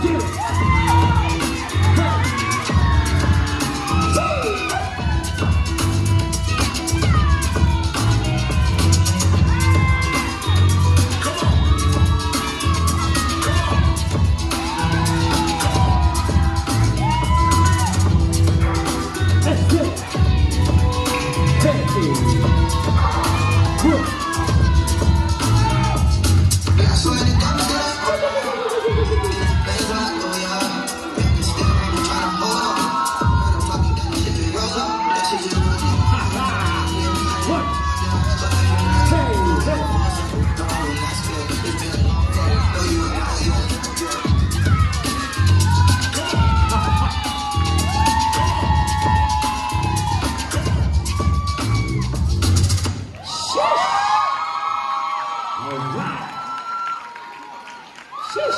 Get it. Sheesh.